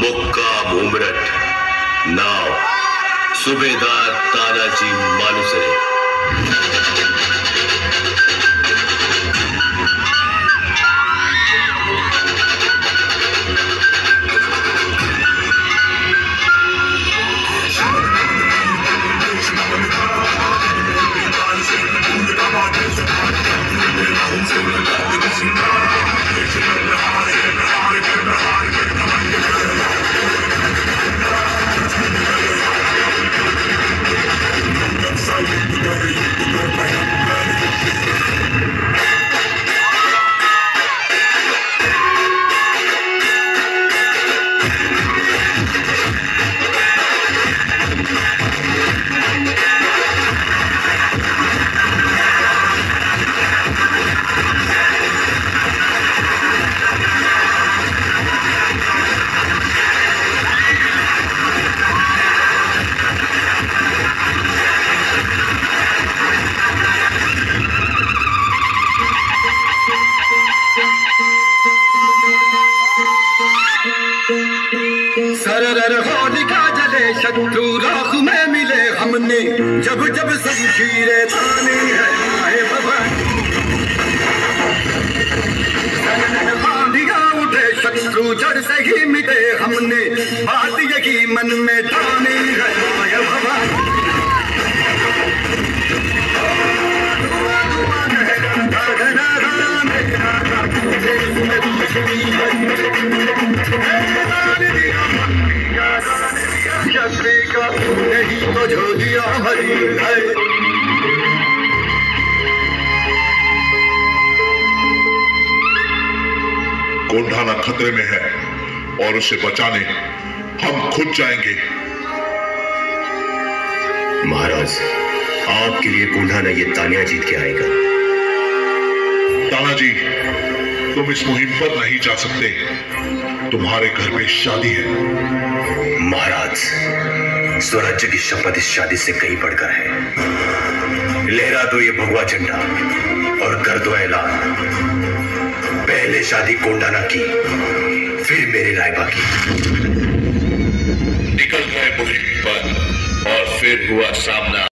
मुक्का भूमरट नाव सुबेदार Tanaji Malusare Fighting ready. सरर होलिका जले शत्रु राख में मिले हमने। जब जब शमशीरे तानी है आए उठे, शत्रु जड़ से ही मिले हमने। बात यही मन में ठाने है। हरी है। खतरे में है और उसे बचाने हम खुद जाएँगे। महाराज आपके लिए कुंढाना ये तानिया जीत के आएगा। तानाजी तुम इस मुहिम पर नहीं जा सकते। तुम्हारे घर में शादी है। महाराज स्वराज्य की शपथ इस शादी से कहीं बढ़कर है। लहरा दो ये भगवा झंडा और कर दो ऐलान। पहले शादी कोंडाना की, फिर मेरे रायबा की। निकल गए बुरी पर और फिर हुआ सामना।